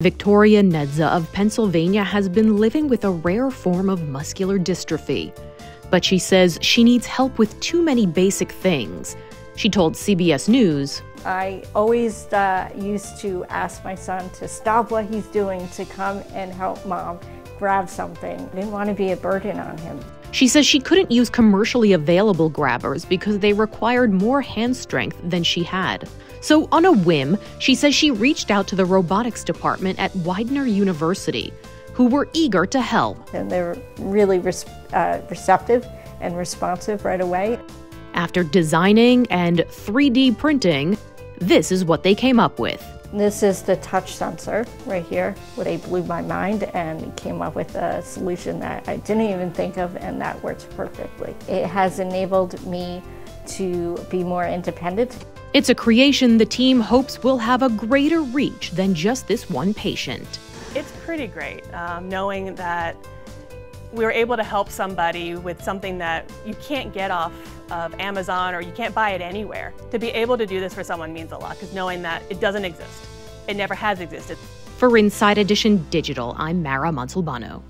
Victoria Nedza of Pennsylvania has been living with a rare form of muscular dystrophy. But she says she needs help with too many basic things. She told CBS News I always uh, used to ask my son to stop what he's doing to come and help mom grab something. I didn't want to be a burden on him. She says she couldn't use commercially available grabbers because they required more hand strength than she had. So, on a whim, she says she reached out to the robotics department at Widener University, who were eager to help. And they were really res- uh, receptive and responsive right away. After designing and 3D printing, this is what they came up with. This is the touch sensor right here, where they blew my mind and came up with a solution that I didn't even think of, and that works perfectly. It has enabled me to be more independent. It's a creation the team hopes will have a greater reach than just this one patient. It's pretty great um, knowing that we were able to help somebody with something that you can't get off of Amazon or you can't buy it anywhere. To be able to do this for someone means a lot because knowing that it doesn't exist. It never has existed. For Inside Edition Digital, I'm Mara Montalbano.